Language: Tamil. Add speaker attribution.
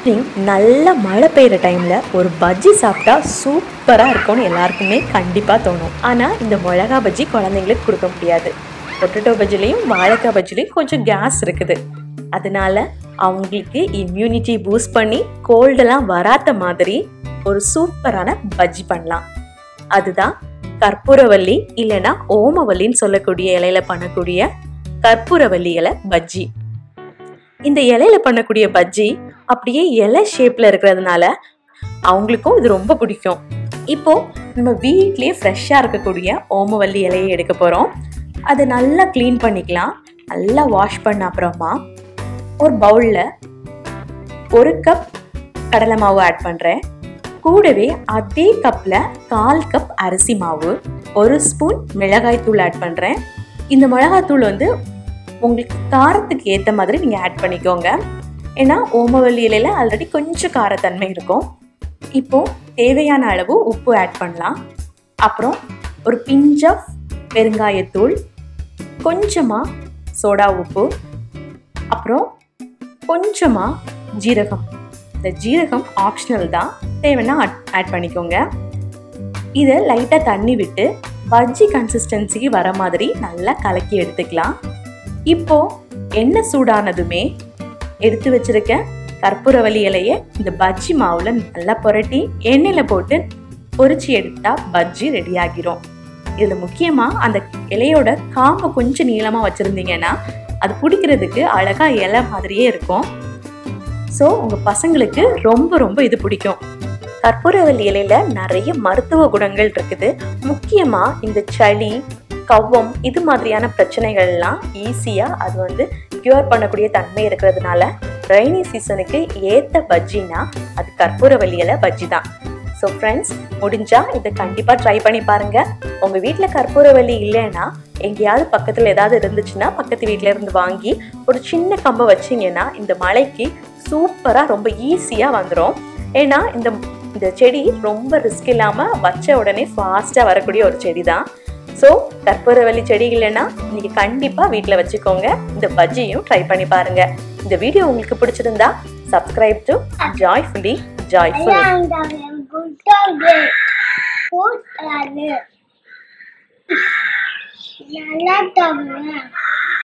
Speaker 1: ஈவினிங் நல்ல மழை பெய்கிற டைமில் ஒரு பஜ்ஜி சாப்பிட்டா சூப்பராக இருக்கும்னு எல்லாருக்குமே கண்டிப்பாக தோணும். ஆனால் இந்த மிளகா பஜ்ஜி குழந்தைங்களுக்கு கொடுக்க முடியாது. பொட்டட்டோ பஜ்ஜிலையும் வாழைக்காய் பஜ்ஜிலையும் கொஞ்சம் கேஸ் இருக்குது. அதனால அவங்களுக்கு இம்யூனிட்டி பூஸ்ட் பண்ணி கோல்டெல்லாம் வராத மாதிரி ஒரு சூப்பரான பஜ்ஜி பண்ணலாம். அதுதான் கற்பூரவல்லி இல்லைன்னா ஓமவல்லின்னு சொல்லக்கூடிய இலையில பண்ணக்கூடிய கற்பூரவல்லி இலை பஜ்ஜி. இந்த இலையில பண்ணக்கூடிய பஜ்ஜி அப்படியே இலை ஷேப்பில் இருக்கிறதுனால அவங்களுக்கும் இது ரொம்ப பிடிக்கும். இப்போது நம்ம வீட்லேயே ஃப்ரெஷ்ஷாக இருக்கக்கூடிய ஓமவல்லி இலையை எடுக்க போகிறோம் அதை நல்லா க்ளீன் பண்ணிக்கலாம். நல்லா வாஷ் பண்ண அப்புறமா ஒரு பவுலில் ஒரு கப் கடலை மாவு ஆட் பண்ணுறேன் கூடவே அதே கப்பில் கால் கப் அரிசி மாவு ஒரு ஸ்பூன் மிளகாய் தூள் ஆட் பண்ணுறேன் இந்த மிளகாய் வந்து உங்களுக்கு காரத்துக்கு ஏற்ற மாதிரி நீங்கள் ஆட் பண்ணிக்கோங்க. ஏன்னா ஓமவல்லி இலையில் ஆல்ரெடி கொஞ்சம் காரத்தன்மை இருக்கும். இப்போது தேவையான அளவு உப்பு ஆட் பண்ணலாம். அப்புறம் ஒரு பிஞ்ச் ஆஃப் பெருங்காயத்தூள் கொஞ்சமாக சோடா உப்பு அப்புறம் கொஞ்சமாக ஜீரகம். இந்த ஜீரகம் ஆப்ஷனல் தான். தேவைன்னா ஆட் பண்ணிக்கோங்க. இதை லைட்டாக தண்ணி விட்டு பஜ்ஜி கன்சிஸ்டன்சிக்கு வர மாதிரி நல்லா கலக்கி எடுத்துக்கலாம். இப்போது எண்ணெய் சூடானதுமே எடுத்து வச்சிருக்க கற்பூரவல்லி இலையை இந்த பஜ்ஜி மாவில் நல்லா புரட்டி எண்ணெயில் போட்டு பொறிச்சு எடுத்தா பஜ்ஜி ரெடி ஆகிரும். இதில் முக்கியமாக அந்த இலையோட காம்பை கொஞ்சம் நீளமாக வச்சுருந்தீங்கன்னா அது பிடிக்கிறதுக்கு அழகாக இலை மாதிரியே இருக்கும். ஸோ உங்கள் பசங்களுக்கு ரொம்ப ரொம்ப இது பிடிக்கும். கற்பூரவல்லி இலையில நிறைய மருத்துவ குணங்கள் இருக்குது. முக்கியமாக இந்த சளி கவ்வம் இது மாதிரியான பிரச்சனைகள்லாம் ஈஸியாக அது வந்து க்யூர் பண்ணக்கூடிய தன்மை இருக்கிறதுனால ரெய்னி சீசனுக்கு ஏற்ற பஜ்ஜினா அது கற்பூரவல்லி இலை பஜ்ஜி தான். ஸோ ஃப்ரெண்ட்ஸ் முடிஞ்சால் இதை கண்டிப்பாக ட்ரை பண்ணி பாருங்கள் உங்கள் வீட்டில் கற்பூரவல்லி இல்லைன்னா எங்கேயாவது பக்கத்தில் ஏதாவது இருந்துச்சுன்னா பக்கத்து வீட்டிலேருந்து வாங்கி ஒரு சின்ன கம்பை வச்சிங்கன்னா இந்த மலைக்கு சூப்பராக ரொம்ப ஈஸியாக வந்துடும் ஏன்னா இந்த இந்த செடி ரொம்ப ரிஸ்க் இல்லாமல் வச்ச உடனே ஃபாஸ்ட்டாக வரக்கூடிய ஒரு செடி தான் ஸோ கற்பூரவல்லி செடி இல்லைன்னா நீங்கள் கண்டிப்பாக வீட்டில் வச்சுக்கோங்க இந்த பஜ்ஜியும் ட்ரை பண்ணி பாருங்க இந்த வீடியோ உங்களுக்கு பிடிச்சிருந்தா சப்ஸ்கிரைப் டு ஜாய்ஃபுல்லி ஜாய்ஃபுல்
Speaker 2: நல்லா தவிர